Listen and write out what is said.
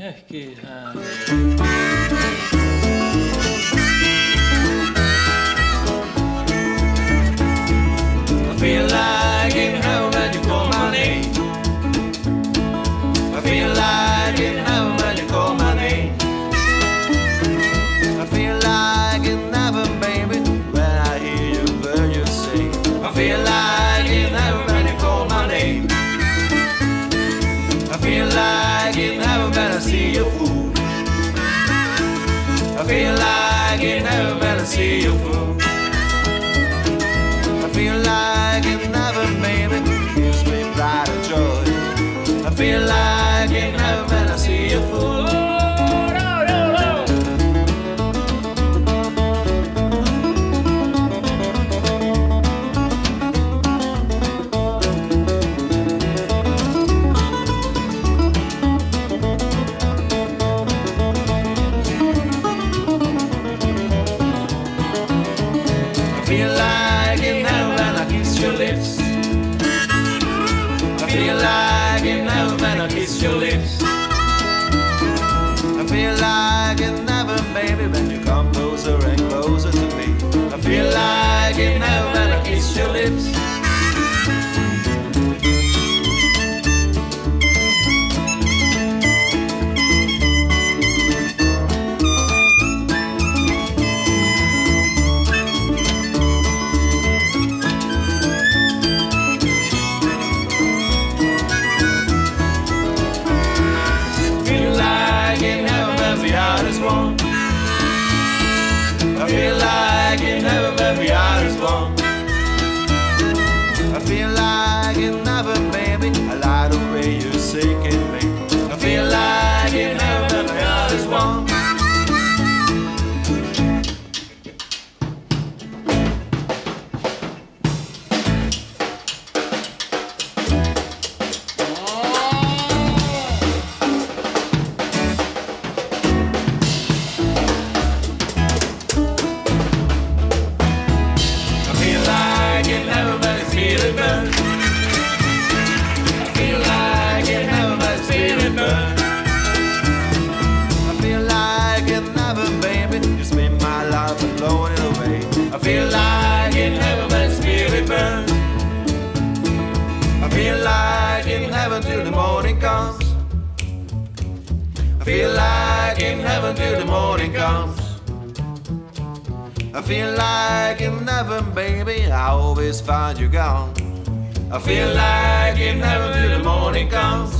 Es que... Ah. feel like in heaven I see you fool. I feel like in heaven, baby, gives me pride and joy. I feel like. blowing it away. I feel like in heaven my spirit burns. I feel like in heaven till the morning comes. I feel like in heaven till the morning comes. I feel like in heaven, baby, I always find you gone. I feel like in heaven till the morning comes.